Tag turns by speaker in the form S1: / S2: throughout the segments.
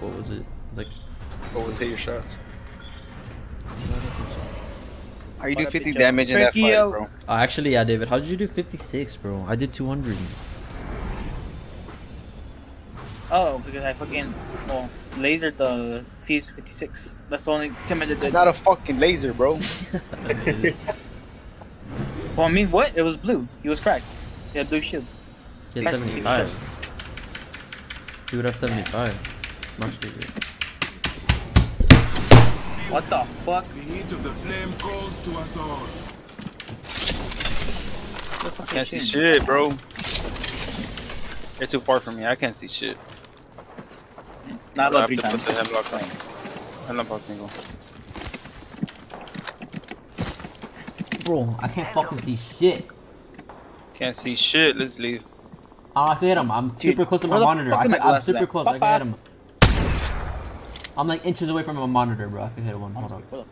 S1: what was it? It was like
S2: Always hit your shots. How you
S3: What
S2: do 50 damage in that fight, bro?
S1: Oh, actually, yeah, David. How did you do 56, bro? I did 200.
S3: Oh, because I fucking well lasered the Fuse 56. That's the only damage I
S2: It's not a fucking laser, bro.
S3: Well, I mean, what? It was blue. He was cracked. He had blue shield.
S1: He had 75. He would have 75. Much bigger.
S3: What the fuck?
S4: The heat of the flame calls to us all.
S2: Can't see shit, bro. You're too far from me. I can't see shit.
S3: Not
S2: I
S3: about
S2: have
S3: three
S2: to put the hemlock on. Hemlock on single.
S1: Bro, I can't fucking see shit.
S2: Can't see shit. Let's leave.
S1: Oh, ah, I can hit him. I'm
S3: Dude,
S1: super close to my monitor. I can, I'm
S3: glasses
S1: super
S3: at?
S1: close. I
S3: Papa.
S1: can hit him. I'm like inches away from my monitor, bro. I can hit one. Hold on.
S3: Hold up.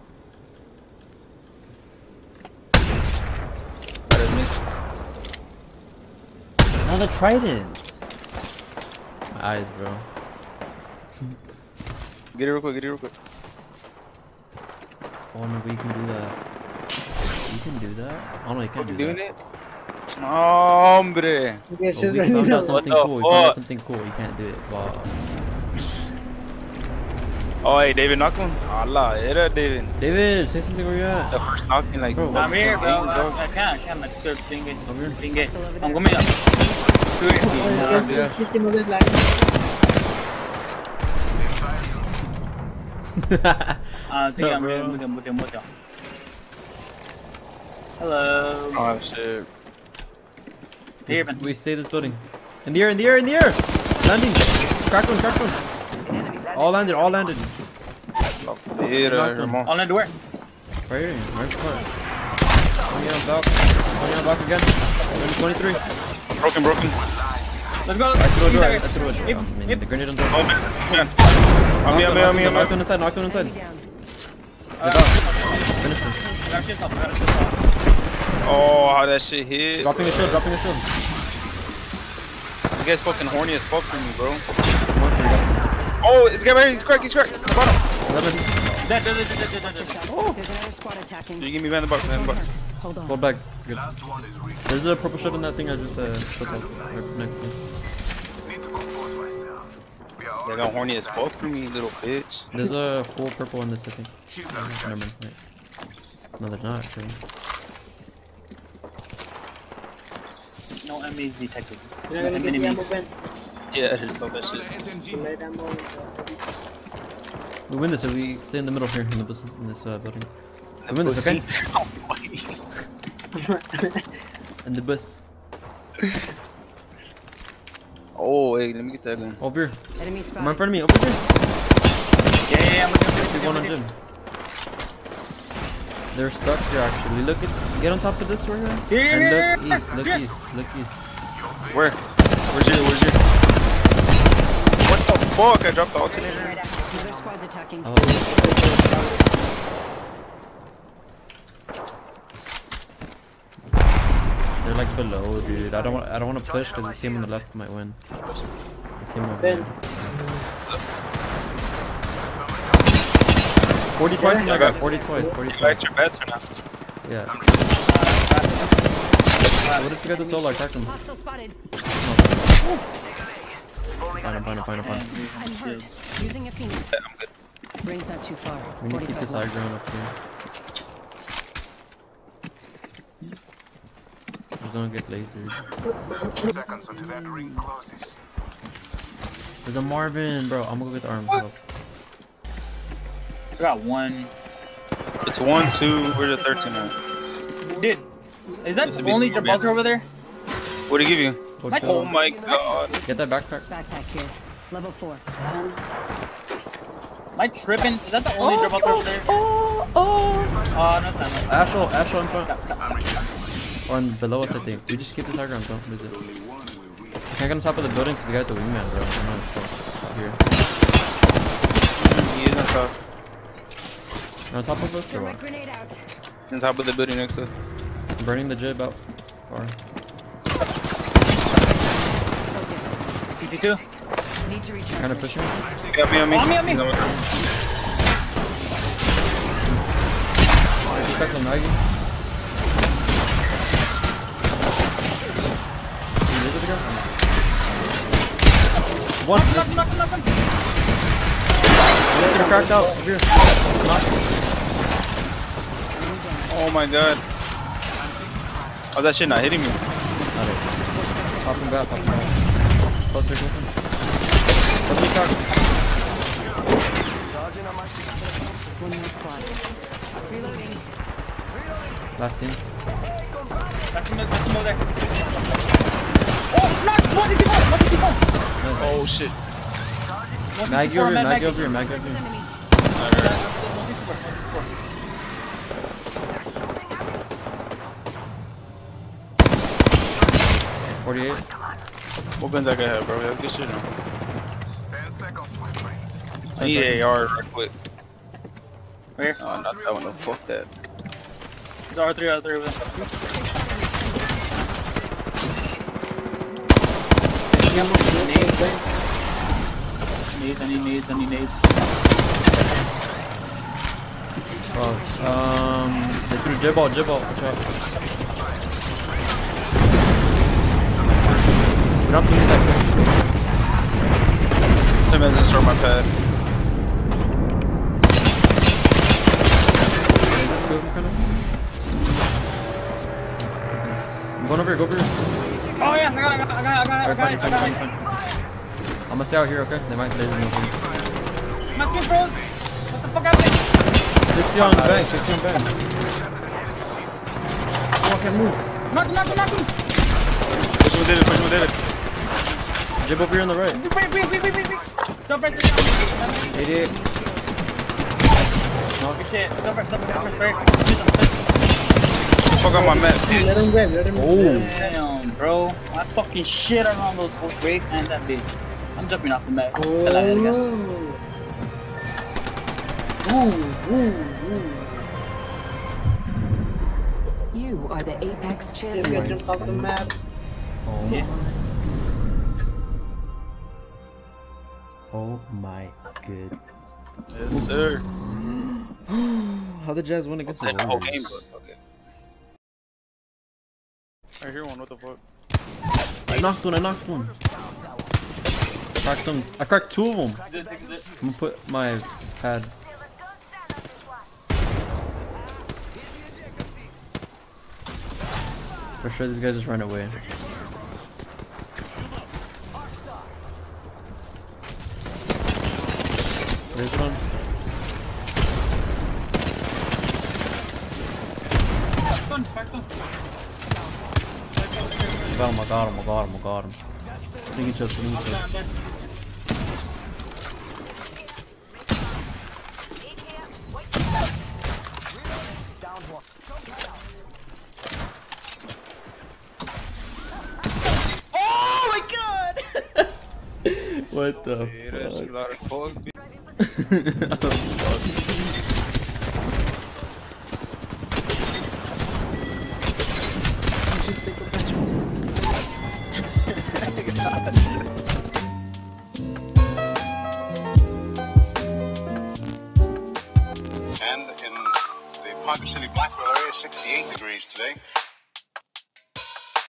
S2: Better miss.
S1: Another trident. My eyes, bro.
S2: Get it real quick. Get it real quick.
S1: Oh, maybe you can do that. You can do that? Oh no, you can't do
S2: doing
S1: that.
S2: it? Hombre.
S5: You guys
S1: Oh,
S5: just
S1: we
S5: running
S1: found out
S5: out.
S1: something cool. We found out something cool. You can't do it. Wow.
S2: Oh, hey, David, knock one. Allah, era David.
S1: David, say something where you
S2: The
S1: at.
S2: first knocking, like.
S1: Bro,
S3: I'm here, bro.
S2: fucking
S3: I, I can't. I can't. I'm just gonna.
S1: Over here?
S3: Ping it. I'm going up.
S5: Oh, you guys
S1: yeah.
S5: just kicked another line.
S3: Uh, take it. I'm
S1: bro?
S3: with him. With him. With him. Hello.
S2: Oh, shit.
S3: Here, man.
S1: We stay this building. In the air, in the air, in the air! Landing! Crack one, crack one. All landed, all landed.
S2: Era,
S1: Knocked him.
S2: hermano.
S3: On the door.
S1: Right here, right front. Twenty on back. Twenty on back again. Twenty-three.
S2: Broken, broken.
S3: Let's go.
S1: I threw a door. I threw a door.
S3: Hip,
S1: I mean,
S3: hip.
S1: the grenade on door.
S2: Oh, man. man. On me, on me, on me, on
S1: Knocked
S2: me.
S1: inside, knocked one inside.
S3: Uh,
S1: Finish him.
S3: got shit off, got shit off.
S2: Oh, how that shit hit.
S1: Dropping a shield, dropping a shield.
S2: You guys fucking horny as fuck for me, bro.
S1: One for you.
S2: Oh, it's got. He's cracked. He's cracked. Bottom.
S1: Eleven.
S3: Dead, dead, dead, dead, dead, dead, dead.
S6: There's another squad attacking.
S2: You give me man the box, man the box.
S6: Hold on.
S1: Hold back. Good.
S4: Is reached.
S1: There's a purple shot in that thing I just uh, put up right next to me.
S4: Need to compose myself. We are
S2: They got horny as fuck for me, little bitch.
S1: There's a full purple in this, I think.
S4: shields are
S1: Never mind. Wait. No, there's not, actually.
S3: No enemies detected.
S5: You're not gonna get the ammo vent.
S2: Yeah, I just saw that shit.
S4: SMG.
S5: Light ammo.
S1: We win this if we stay in the middle here in, the bus, in this uh, building. We win this, okay? In the bus.
S2: oh, hey, let me get that gun.
S1: Over here.
S6: Enemy
S1: Come in front of me. Over here.
S3: Yeah, yeah, yeah. I'm with
S1: Big
S3: him.
S1: one on gym. They're stuck here actually. Look at get on top of this right here.
S3: Here,
S1: And look east, look
S3: here.
S1: east, look east.
S2: Where? Where's your, where's your? What the fuck? I dropped the alternator.
S6: Another squad's attacking.
S1: Oh. They're like below, dude. I don't want. I don't want to push because this team on the left might win. The team over
S5: Ben.
S1: Forty twice in that guy. Forty twice. Forty
S2: You
S1: twice.
S2: your bets or not?
S1: Yeah. What if you got the solar? Attack him.
S6: Hostile spotted.
S1: Find him. Find him. Find him. Find him.
S6: I'm hurt. Using a phoenix.
S2: Yeah, I'm good.
S6: Rings not too far.
S1: We need to keep this high
S6: left.
S1: ground up here. Just don't get lasered.
S4: Seconds until that ring closes.
S1: There's a Marvin, bro. I'm gonna go get the arms. bro.
S3: I got one.
S2: It's one, two. Where's the third two now?
S3: Dude, is that
S2: This
S3: only
S2: super
S3: Gibraltar over there?
S2: What do you give you?
S1: What's
S3: What?
S1: up?
S2: Oh my god.
S1: Get that backpack.
S6: Backpack here. Level 4.
S3: Am I tripping? Is that the only oh, Gibraltar over oh, there?
S1: Oh, oh.
S3: Oh, no, it's not.
S1: Ashel, Ashel in front.
S3: Stop, stop, stop.
S1: Or on below us, I think. We just keep this high ground, don't lose it. I can't get on top of the building because the guy's the wingman, bro. I'm not sure. Here.
S2: He is on top.
S1: You're on top of us or what?
S6: Grenade out.
S2: On top of the building next to us.
S1: I'm burning the Gib out far.
S6: Focus.
S3: CT2?
S6: Need to recharge.
S1: Kind of pushing.
S2: Got me on me.
S3: On me, on me.
S2: No,
S1: Stuck on Maggie. One.
S3: Knock him, knock him, knock him.
S1: Get cracked out. Over here.
S2: Oh my god. Oh, that shit not hitting me.
S1: Got it. Pop him back, pop him back. Cluster open. Cluster cock.
S6: One more squad. Reloading.
S1: Last team.
S3: That's him, that's him over there. Oh, knock! 154, 154.
S2: Oh shit.
S1: Maggie over here, Maggie over here, Maggie over here. Forty-eight.
S2: What guns I got have, bro? Yeah, good shit. man.
S4: Ten seconds, my friends.
S2: I need AR right quick.
S3: Where?
S2: Oh, not that one. No, fuck that.
S3: There's R3, R3 over there. Nades, I need nades, I need nades.
S1: Oh, um, they threw Gib out, Gib out. Watch out. We don't have to need that quick.
S2: Some has start my pad.
S1: Two of them, kind of. I'm going over here, go over here.
S3: Oh yeah, I got it, I got it, I got it, I got it, I got it, I got it.
S1: I'm gonna stay out here, okay? They might laser me.
S3: My skin froze! What the fuck happened?
S1: 60 on the bank, 60 on the bank. Oh, I can't move.
S3: Knock him, knock him, knock him!
S2: Push him with it, push him with it.
S1: Gib over here on the right.
S3: Wait, wait, wait, wait, wait, wait! Stop right there!
S1: 88.
S3: Good shit, stop right, stop right, stop right.
S2: Fuck out my map.
S5: Let him grab, let him
S1: Oh.
S3: Damn, bro. I fucking shit around those both Wraith and that bitch. I'm jumping off the map. Te la verga.
S5: Oh. Ooh, ooh, ooh.
S6: You are the Apex
S5: This guy
S6: champions.
S5: jumped off the map.
S1: Oh
S3: Yeah.
S1: Oh my good.
S2: Yes, sir.
S1: How the Jazz win against the
S2: That whole
S1: Warriors?
S2: game, okay. I hear one. What the fuck?
S1: I knocked one, I knocked one. Cracked them. I cracked two of them.
S3: Is it, is it?
S1: I'm gonna put my pad. For sure these guys just ran away. There's one.
S3: Back on, back on.
S1: I got him, I got him, I got him, I got him. Sling each other, sling each other.
S3: Down there.
S1: What the
S2: Yeah, that's a
S1: fuck?
S4: oh,